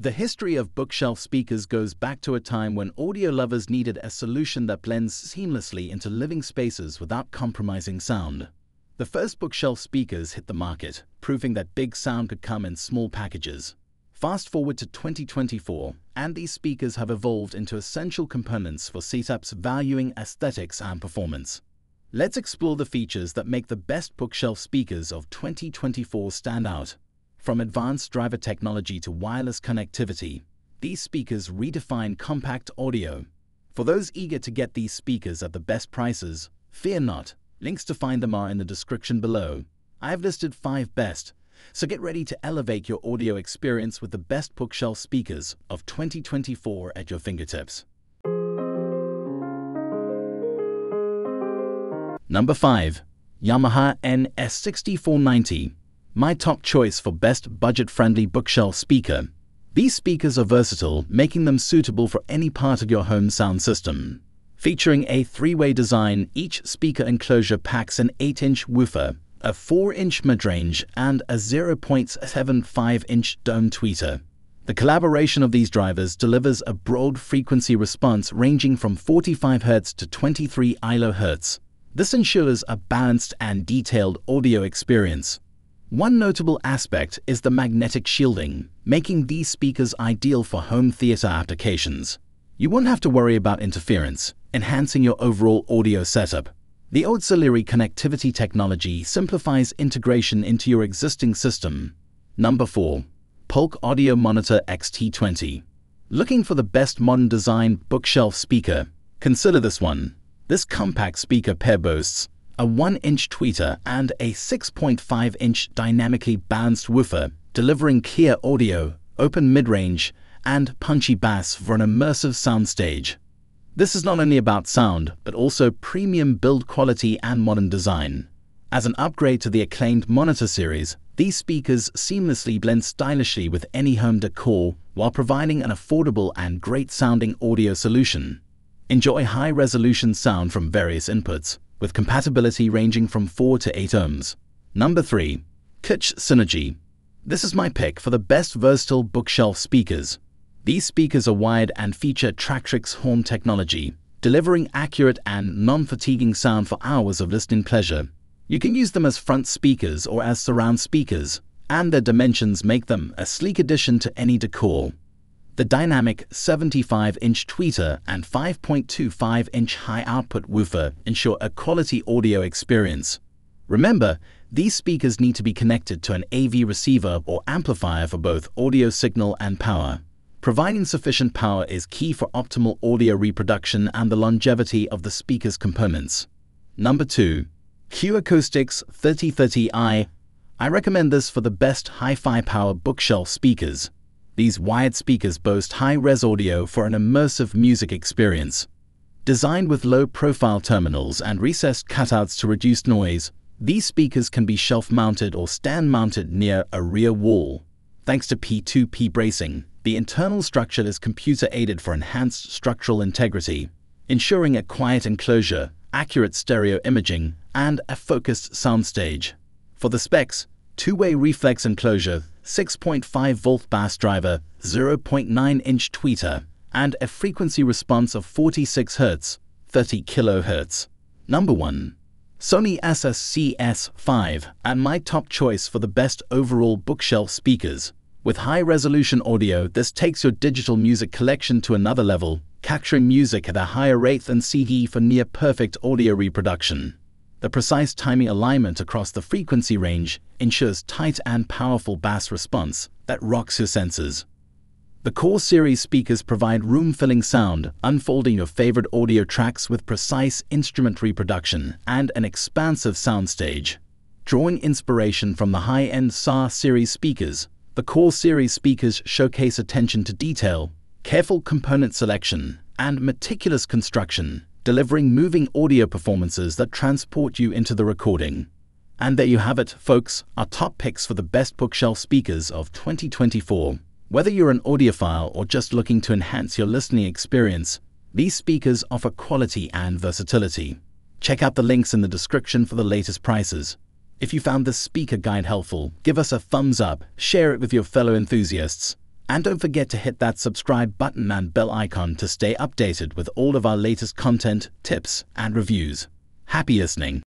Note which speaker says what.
Speaker 1: The history of bookshelf speakers goes back to a time when audio lovers needed a solution that blends seamlessly into living spaces without compromising sound. The first bookshelf speakers hit the market, proving that big sound could come in small packages. Fast forward to 2024, and these speakers have evolved into essential components for setups valuing aesthetics and performance. Let's explore the features that make the best bookshelf speakers of 2024 stand out. From advanced driver technology to wireless connectivity, these speakers redefine compact audio. For those eager to get these speakers at the best prices, fear not. Links to find them are in the description below. I have listed 5 best, so get ready to elevate your audio experience with the best bookshelf speakers of 2024 at your fingertips. Number 5. Yamaha NS6490 My top choice for best budget-friendly bookshelf speaker. These speakers are versatile, making them suitable for any part of your home sound system. Featuring a three-way design, each speaker enclosure packs an 8-inch woofer, a 4-inch midrange, and a 0.75-inch dome tweeter. The collaboration of these drivers delivers a broad frequency response ranging from 45 Hz to 23 kHz. This ensures a balanced and detailed audio experience. One notable aspect is the magnetic shielding, making these speakers ideal for home theater applications. You won't have to worry about interference, enhancing your overall audio setup. The auxiliary connectivity technology simplifies integration into your existing system. Number 4. Polk Audio Monitor XT20. Looking for the best modern design bookshelf speaker? Consider this one. This compact speaker pair boasts a 1-inch tweeter and a 6.5-inch dynamically balanced woofer, delivering clear audio, open mid-range, and punchy bass for an immersive soundstage. This is not only about sound, but also premium build quality and modern design. As an upgrade to the acclaimed Monitor series, these speakers seamlessly blend stylishly with any home decor while providing an affordable and great sounding audio solution. Enjoy high resolution sound from various inputs, with compatibility ranging from 4 to 8 ohms. Number 3. Klipsch Synergy. This is my pick for the best versatile bookshelf speakers. These speakers are wired and feature Tractrix horn technology, delivering accurate and non-fatiguing sound for hours of listening pleasure. You can use them as front speakers or as surround speakers, and their dimensions make them a sleek addition to any decor. The dynamic 75-inch tweeter and 5.25-inch high-output woofer ensure a quality audio experience. Remember, these speakers need to be connected to an AV receiver or amplifier for both audio signal and power. Providing sufficient power is key for optimal audio reproduction and the longevity of the speaker's components. Number 2. Q Acoustics 3030i. I recommend this for the best hi-fi power bookshelf speakers. These wired speakers boast high-res audio for an immersive music experience. Designed with low-profile terminals and recessed cutouts to reduce noise, these speakers can be shelf-mounted or stand-mounted near a rear wall. Thanks to P2P bracing, the internal structure is computer-aided for enhanced structural integrity, ensuring a quiet enclosure, accurate stereo imaging, and a focused soundstage. For the specs, two-way reflex enclosure, 6.5 volt bass driver, 0.9 inch tweeter, and a frequency response of 46 Hz, 30 kHz. Number 1. Sony SSCS5 and my top choice for the best overall bookshelf speakers. With high-resolution audio, this takes your digital music collection to another level, capturing music at a higher rate than CD for near-perfect audio reproduction. The precise timing alignment across the frequency range ensures tight and powerful bass response that rocks your senses. The Core Series speakers provide room-filling sound, unfolding your favorite audio tracks with precise instrument reproduction and an expansive soundstage. Drawing inspiration from the high-end SA series speakers, the Core Series speakers showcase attention to detail, careful component selection, and meticulous construction, delivering moving audio performances that transport you into the recording. And there you have it, folks, our top picks for the best bookshelf speakers of 2024. Whether you're an audiophile or just looking to enhance your listening experience, these speakers offer quality and versatility. Check out the links in the description for the latest prices. If you found this speaker guide helpful, give us a thumbs up, share it with your fellow enthusiasts, And don't forget to hit that subscribe button and bell icon to stay updated with all of our latest content, tips, and reviews. Happy listening!